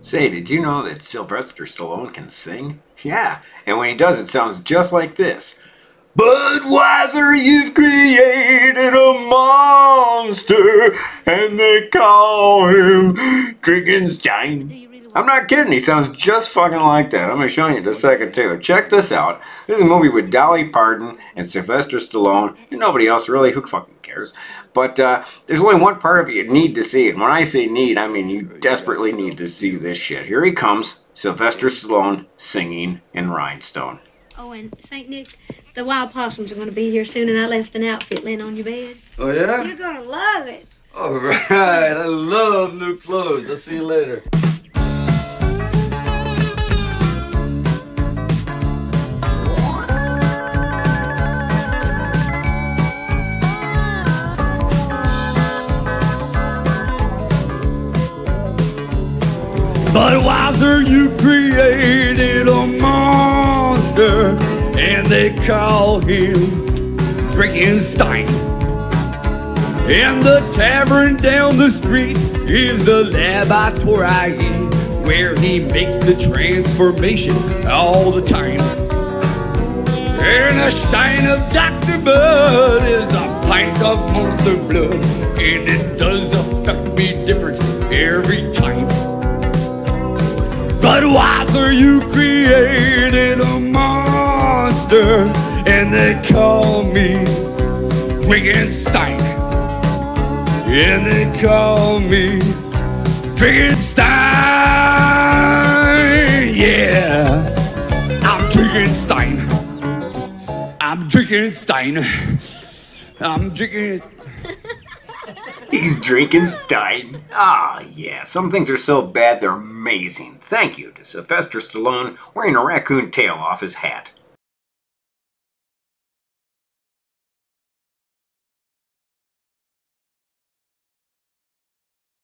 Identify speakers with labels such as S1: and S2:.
S1: Say, did you know that Sylvester Stallone can sing? Yeah, and when he does, it sounds just like this. Budweiser, you've created a monster, and they call him Drinkenstein. I'm not kidding, he sounds just fucking like that. I'm gonna show you in a second too. Check this out. This is a movie with Dolly Parton and Sylvester Stallone, and nobody else really, who fucking cares? But uh, there's only one part of it you need to see, and when I say need, I mean you desperately need to see this shit. Here he comes, Sylvester Stallone singing in Rhinestone.
S2: Oh, and St. Nick, the wild possums are going to be here soon, and I left an outfit laying on your bed.
S3: Oh, yeah?
S2: You're going to love it.
S3: All right. I love new clothes. I'll see you later. Budweiser, you created a monster, and they call him Drinkenstein. And the tavern down the street is the laboratory where he makes the transformation all the time. And a stein of Dr. Bud is a pint of monster blood, and it does Budweiser, you created a monster, and they call me Drinkenstein. And they call me Drinkenstein. Yeah, I'm drinking Stein. I'm Drinkenstein. I'm drinking.
S1: He's Drinkenstein. Ah, yeah. Some things are so bad they're amazing. Thank you to Sylvester Stallone wearing a raccoon tail off his hat.